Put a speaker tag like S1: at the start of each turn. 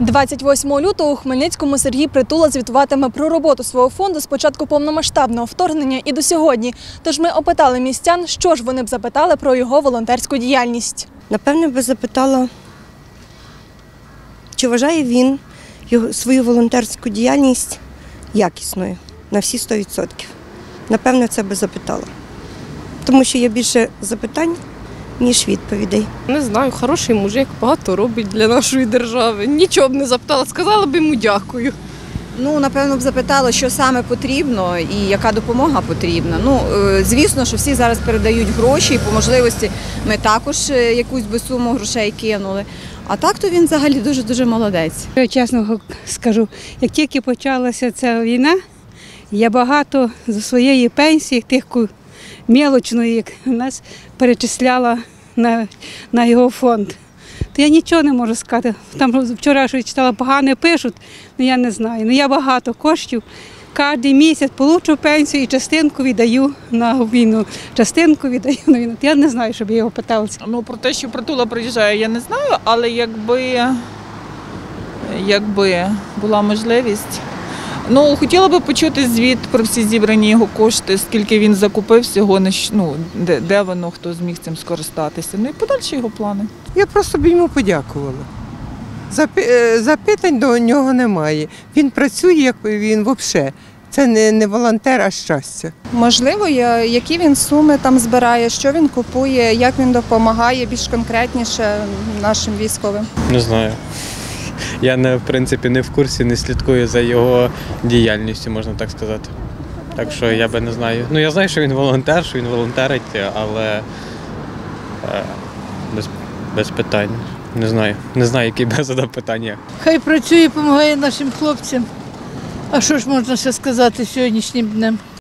S1: 28 лютого у Хмельницькому Сергій Притула звітуватиме про роботу свого фонду з початку повномасштабного вторгнення і до сьогодні. Тож ми опитали містян, що ж вони б запитали про його волонтерську діяльність.
S2: Напевне, би запитала, чи вважає він свою волонтерську діяльність якісною на всі 100%. Напевне, це би запитала. Тому що є більше запитань, ніж відповідей.
S3: Не знаю, хороший мужик, багато робить для нашої держави. Нічого б не запитала, сказала б йому дякую.
S4: Ну, напевно, б запитала, що саме потрібно і яка допомога потрібна. Ну, е, звісно, що всі зараз передають гроші, і по можливості ми також е, якусь би суму грошей кинули. А так то він взагалі дуже-дуже молодець.
S5: Я чесно скажу, як тільки почалася ця війна, я багато зі своєї пенсії, тих мелочної, як у нас перечисляла на, на його фонд. То я нічого не можу сказати. Там вчора що читала, погане пишуть, ну я не знаю. Ну я багато коштів. Кожен місяць получу пенсію і частинку віддаю на війну. Частинку віддаю на війну. Я не знаю, щоб я його питалася.
S6: Ну, про те, що притула приїжджає, я не знаю, але якби, якби була можливість. Ну, хотіла би почути звіт про всі зібрані його кошти, скільки він закупив всього, ну, де, де воно, хто зміг цим скористатися. Ну і подальші його плани.
S7: Я просто б йому подякувала. Е, Запитань до нього немає. Він працює, як він взагалі. Це не, не волонтер, а щастя.
S8: Можливо, я- які він суми там збирає, що він купує, як він допомагає більш конкретніше нашим військовим.
S9: Не знаю. Я не в принципі не в курсі, не слідкую за його діяльністю, можна так сказати. Так що я би не знаю. Ну я знаю, що він волонтер, що він волонтерить, але е, без, без питань. Не знаю. Не знаю, які би задав питання.
S10: Хай працює і допомагає нашим хлопцям. А що ж можна ще сказати сьогоднішнім днем?